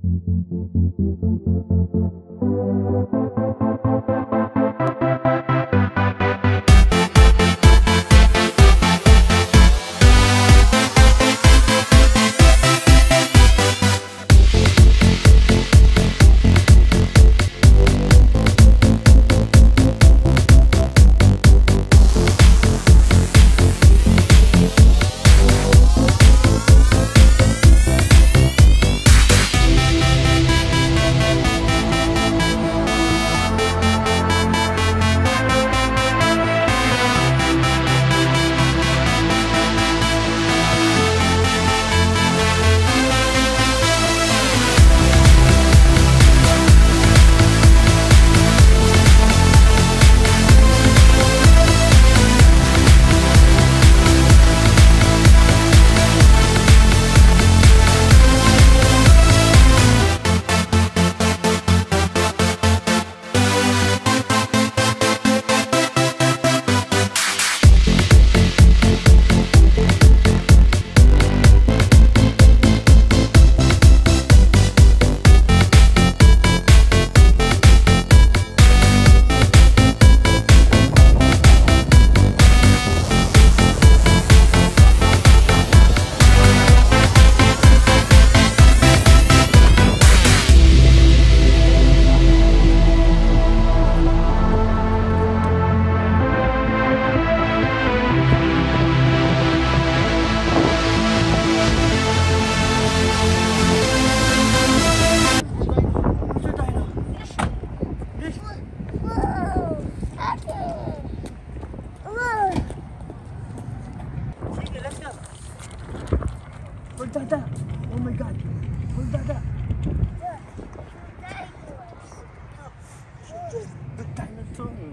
Thank you.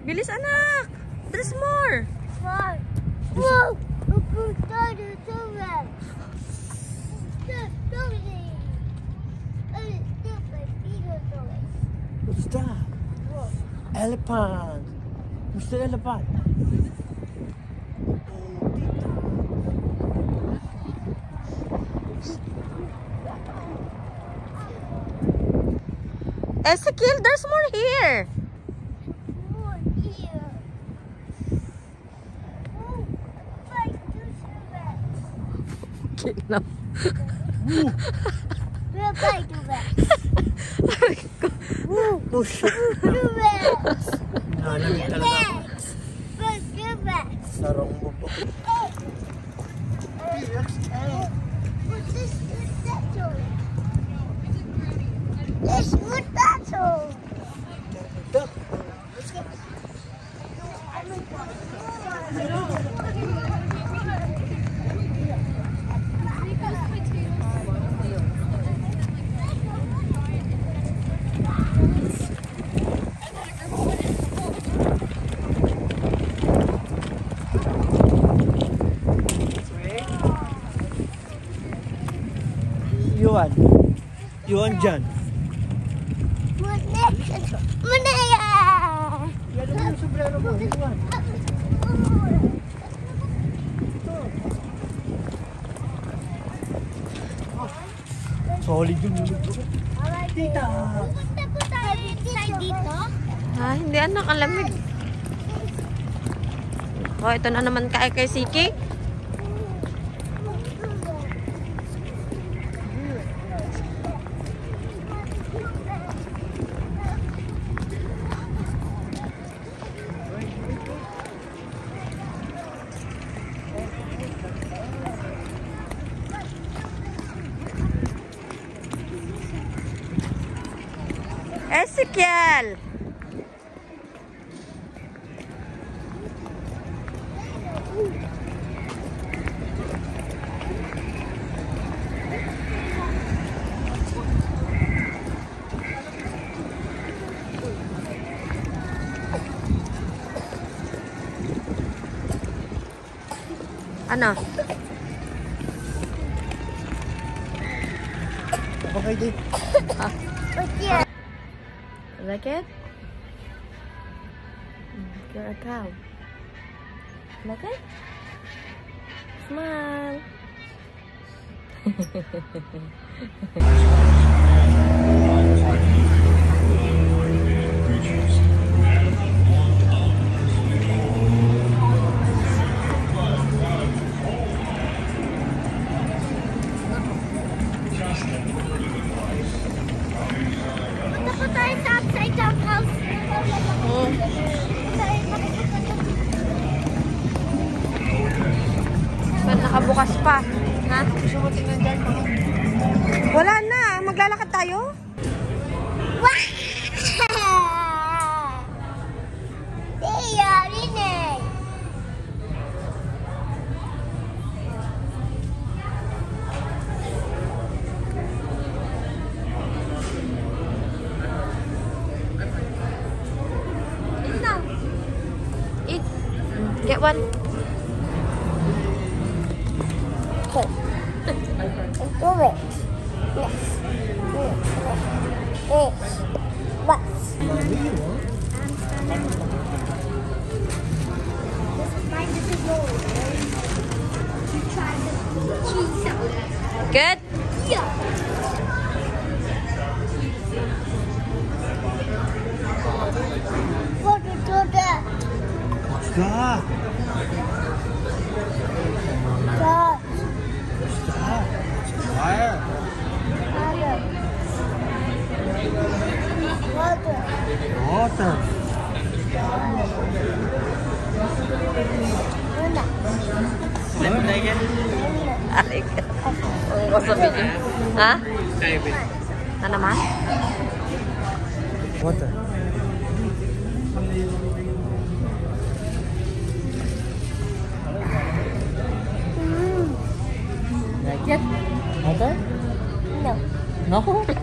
Bilis anak! There's more! More! Whoa! What is that? What? Elephant! What's the elephant? Ezekiel, there's more here! it No. Woo. We're back to that. Woo. Oh, shit. No. No. it. No, let me tell you. Let's do it. The wrong book. Hey. Hey. Hey. What's this? What's that toy? Let's put that toy. You want dyan? Muna yan! Yan mo yung sobrero mo. Solid yun. Tita! Pupunta po tayo inside dito? Ha? Hindi anak, alamig. Oh, ito na naman kay eh, kay Siki. Ezekiel. Ano? Okay, di. Ha? Okay. like it? You're a cow. like it? Smile. Wala na. Maglalakad tayo? Tia, rinig. Eat. Get one. Okay. Do it. Yes. next, Good. Yeah. What Good? Yeah. What's that? What's that? Water. water Alik. What's up with you? Huh? Tanaman? Water. No